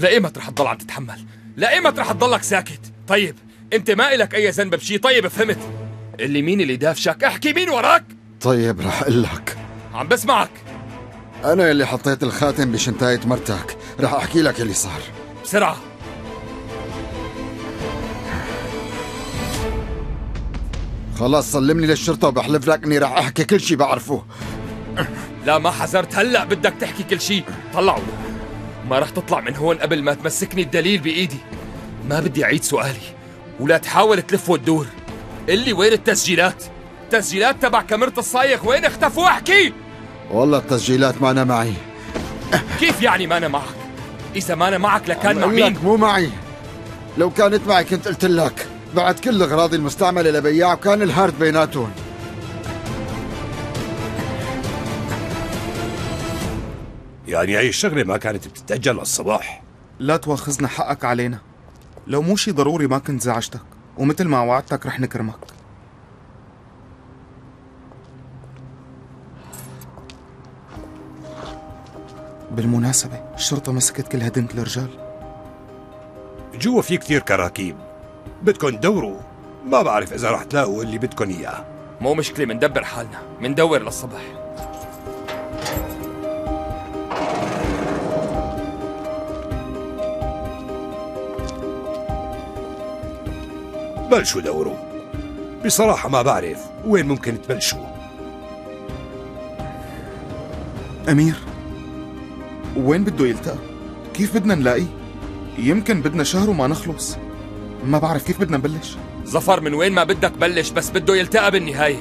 لإيمت رح تضل عم تتحمل. لإيمت رح تضلك ساكت. طيب أنت ما إلك أي ذنب بشي؟ طيب فهمت. اللي مين اللي دافشك؟ أحكي مين وراك؟ طيب رح أقول لك. عم بسمعك. أنا اللي حطيت الخاتم بشنتاية مرتك. رح أحكي لك اللي صار. بسرعة. خلاص سلمني للشرطة وبحلف لك إني رح أحكي كل شي بعرفه. لا ما حذرت. هلأ بدك تحكي كل شيء طلعوا. ما رح تطلع من هون قبل ما تمسكني الدليل بإيدي. ما بدي أعيد سؤالي ولا تحاول تلف وتدور اللي وين التسجيلات؟ التسجيلات تبع كاميرا الصايغ وين اختفوا؟ احكي! والله التسجيلات معنا معي. كيف يعني ما أنا معك؟ إذا ما أنا معك لكان مع مين؟ مو معي. لو كانت معي كنت قلت لك بعد كل اغراضي المستعملة لبياع وكان الهارد بيناتهم. يعني هاي الشغلة ما كانت بتتأجل للصباح لا تواخذنا حقك علينا. لو مو شي ضروري ما كنت زعجتك ومثل ما وعدتك رح نكرمك. بالمناسبة الشرطة مسكت كل هدنة الرجال. جوا في كتير كراكيب. بدكن تدوروا ما بعرف إذا رح تلاقوا اللي بدكن إياه. مو مشكلة مندبر حالنا. مندور للصبح. بلشوا دوروا. بصراحة ما بعرف وين ممكن تبلشوا. أمير وين بده يلتقى؟ كيف بدنا نلاقيه؟ يمكن بدنا شهر وما نخلص. ما بعرف كيف بدنا نبلش. ظفر من وين ما بدك بلش بس بده يلتقى بالنهاية.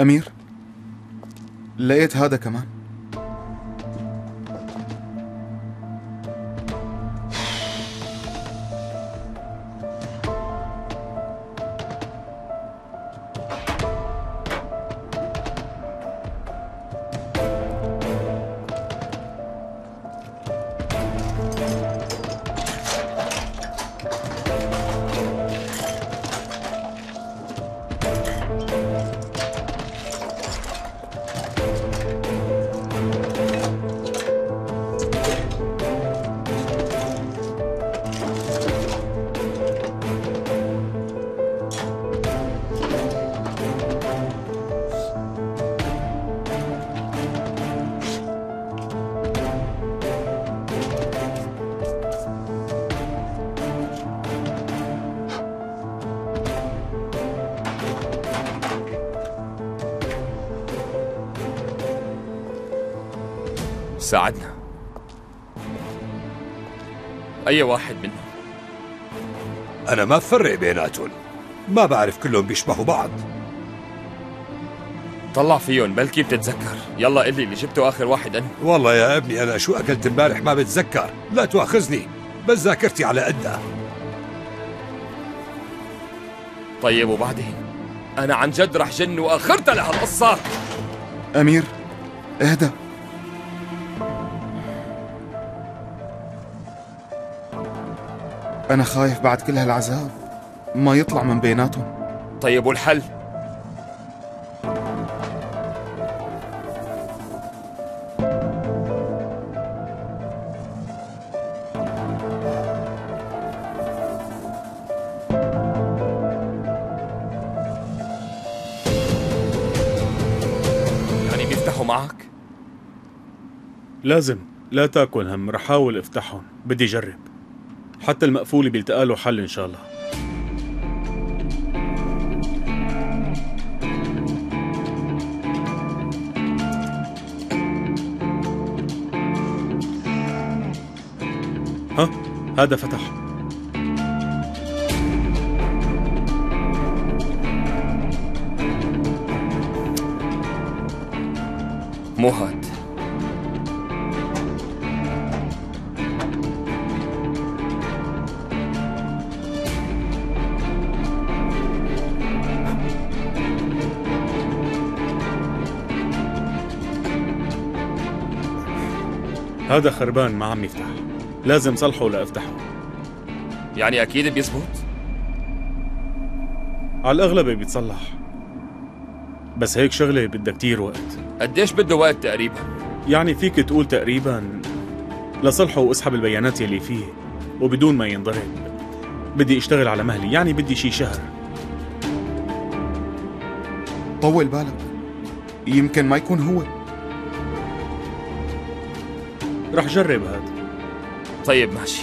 أمير لقيت هذا كمان. ساعدنا. أي واحد منهم؟ أنا ما بفرق بيناتهم ما بعرف كلهم بيشبهوا بعض. طلع فيهم بلكي بتتذكر يلا قل لي اللي جبته آخر واحد أنا. والله يا ابني أنا شو أكلت امبارح ما بتذكر. لا تواخذني بس ذاكرتي على قدها. طيب وبعدين؟ أنا عن جد رح جن وآخرتها لهالقصة. أمير اهدى. أنا خايف بعد كل هالعذاب. ما يطلع من بيناتهم. طيب والحل؟ يعني بيفتحوا معك؟ لازم. لا تاكل هم رح حاول أفتحهم. بدي جرب حتى المقفول بيلتقى له حل إن شاء الله. ها هذا فتح. مو هذا خربان ما عم يفتح. لازم صلحه لأفتحه. يعني أكيد بيزبط؟ على الاغلب بيتصلح. بس هيك شغلة بدها كتير وقت. قديش بده وقت تقريبا؟ يعني فيك تقول تقريبا لصلحه وأسحب البيانات يلي فيه وبدون ما ينضرب. بدي أشتغل على مهلي يعني بدي شي شهر. طول بالك. يمكن ما يكون هو. رح جرب هاد. طيب ماشي.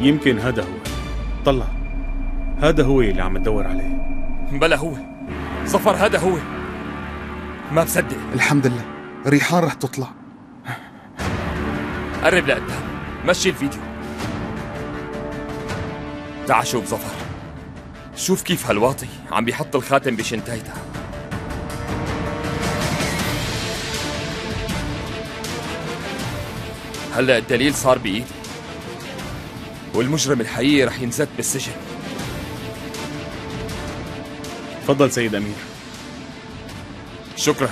يمكن هذا هو. طلع. هذا هو اللي عم تدور عليه. بلا هو. صفر هذا هو. ما بصدق الحمد لله. ريحان رح تطلع. قرب لقدام. مشي الفيديو. تعال شوف ظفر. شوف كيف هالواطي عم بيحط الخاتم بشنتايتها هلا الدليل صار بإيدي. والمجرم الحقيقي رح ينزت بالسجن. تفضل سيد أمير. شكرا.